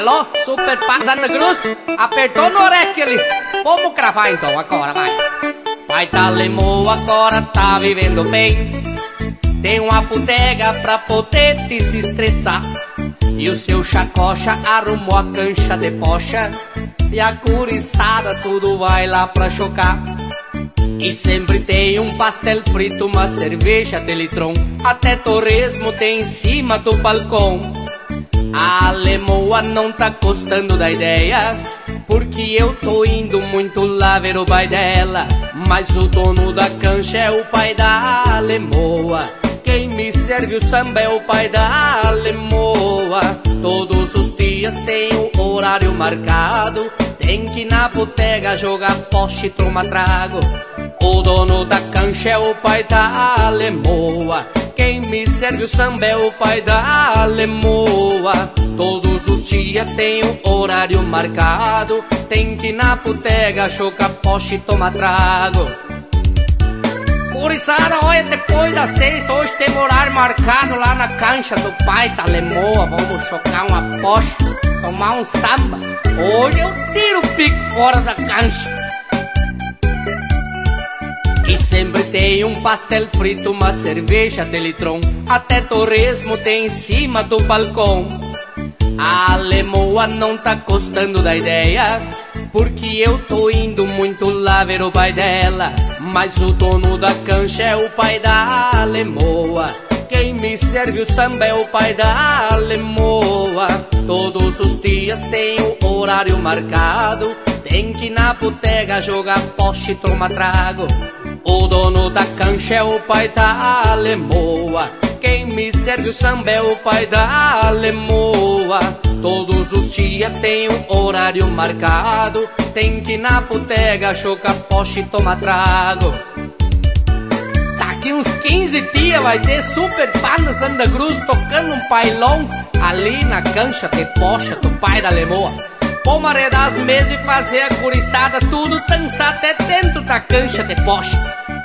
Alô, Super Santa Cruz? Apertou no oreque ali. Vamos cravar então, agora vai. Pai Talemô agora tá vivendo bem. Tem uma bodega pra poder desestressar. E o seu chacocha arrumou a cancha de pocha. E a curiçada tudo vai lá pra chocar. E sempre tem um pastel frito, uma cerveja de litrão. Até torresmo tem em cima do balcão. A lemoa não tá gostando da ideia Porque eu tô indo muito lá ver o pai dela. Mas o dono da cancha é o pai da lemoa. Quem me serve o samba é o pai da lemoa. Todos os dias tem o horário marcado Tem que ir na botega jogar poste e tomar trago. O dono da cancha é o pai da lemoa quem me serve o samba é o pai da lemoa. Todos os dias tem um horário marcado. Tem que ir na botega, chocar poste e tomar trago. Curizada, olha, depois das seis, hoje tem horário marcado lá na cancha do pai da lemoa. Vamos chocar uma poste, tomar um samba. Hoje eu tiro o pico fora da cancha. Sempre tem um pastel frito, uma cerveja de litrão Até torresmo tem em cima do balcão. A lemoa não tá gostando da ideia Porque eu tô indo muito lá ver o pai dela. Mas o dono da cancha é o pai da lemoa. Quem me serve o samba é o pai da lemoa. Todos os dias tem o horário marcado. Tem que ir na botega jogar poste e tomar trago o dono da cancha é o pai da lemoa Quem me serve o samba é o pai da lemoa Todos os dias tem um horário marcado. Tem que ir na botega chocar poste e tomar trago. Daqui uns 15 dias vai ter Super Panda Santa Cruz Tocando um pailão ali na cancha de poxa do pai da lemoa Vamos arredar as mesas e fazer a curiçada Tudo dançar até dentro da cancha de posta